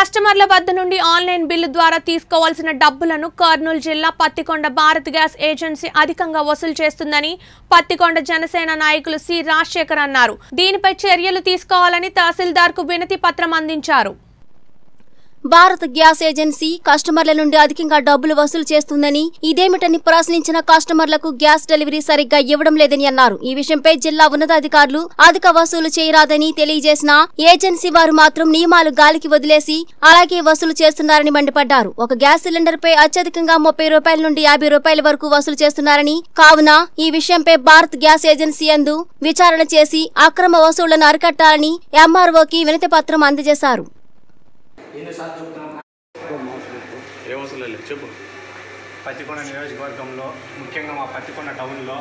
కస్టమర్ల వద్ద నుండి ఆన్లైన్ బిల్లు ద్వారా తీసుకోవాల్సిన డబ్బులను కర్నూలు జిల్లా పత్తికొండ భారత్ గ్యాస్ ఏజెన్సీ అధికంగా వసూలు చేస్తుందని పత్తికొండ జనసేన నాయకులు సి రాజశేఖర్ అన్నారు. దీనిపై చర్యలు తీసుకోవాలని తహసీల్దార్కు వినతి పత్రం అందించారు. భారత్ గ్యాస్ ఏజెన్సీ కస్టమర్ల నుండి అధికంగా డబ్బులు వసూలు చేస్తుందని ఇదేమిటని ప్రశ్నించిన కస్టమర్లకు గ్యాస్ డెలివరీ సరిగ్గా ఇవ్వడం లేదని అన్నారు. ఈ విషయంపై జిల్లా ఉన్నతాధికారులు అధిక వసూలు చేయరాదని తెలియజేసిన ఏజెన్సీ వారు మాత్రం నియమాలు గాలికి వదిలేసి అలాగే వసూలు చేస్తున్నారని మండిపడ్డారు. ఒక గ్యాస్ సిలిండర్ పై అత్యధికంగా ముప్పై రూపాయల నుండి యాభై రూపాయల వరకు వసూలు చేస్తున్నారని కావున ఈ విషయంపై భారత్ గ్యాస్ ఏజెన్సీ యందు విచారణ చేసి అక్రమ వసూళ్ళను అరికట్టాలని ఎంఆర్ఓకి వినతి పత్రం అందజేశారు. ఏం అవసరం లేదు చెప్పు. పత్తికొండ నియోజకవర్గంలో ముఖ్యంగా మా పత్తికొండ టౌన్లో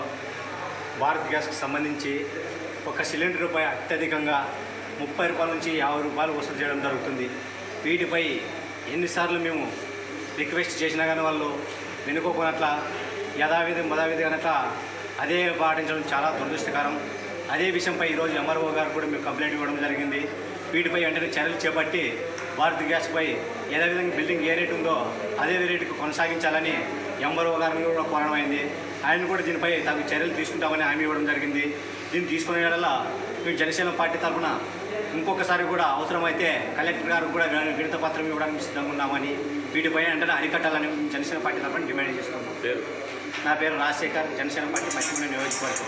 భారత్ గ్యాస్కి సంబంధించి ఒక సిలిండర్పై అత్యధికంగా ముప్పై రూపాయల నుంచి యాభై రూపాయలు వసూలు చేయడం జరుగుతుంది. వీటిపై ఎన్నిసార్లు మేము రిక్వెస్ట్ చేసినా కానీ వాళ్ళు వినుకోకున్నట్ల యథావిధి మదావిధి కనుక అదే పాటించడం చాలా దురదృష్టకరం. అదే విషయంపై ఈరోజు ఎంఆర్ఓ గారు కూడా మేము కంప్లైంట్ ఇవ్వడం జరిగింది. వీటిపై వెంటనే చర్యలు చేపట్టి భారత్ గ్యాస్పై యథావిధంగా బిల్డింగ్ ఏ రేటు ఉందో అదే రేటుకు కొనసాగించాలని ఎంఆర్ఓ గారిని కూడా కోరడమైంది ఆయన కూడా దీనిపై తగు చర్యలు తీసుకుంటామని హామీ ఇవ్వడం జరిగింది. దీన్ని తీసుకునే వేళ మేము జనసేన పార్టీ తరఫున ఇంకొకసారి కూడా అవసరమైతే కలెక్టర్ గారికి కూడా విడత పత్రం ఇవ్వడానికి సిద్ధంగా ఉన్నామని వీటిపై వెంటనే అరికట్టాలని మేము జనసేన పార్టీ తరఫున డిమాండ్ చేస్తున్నాం. పేరు? నా పేరు రాజశేఖర్. జనసేన పార్టీ పశ్చిమ నియోజకవర్గం.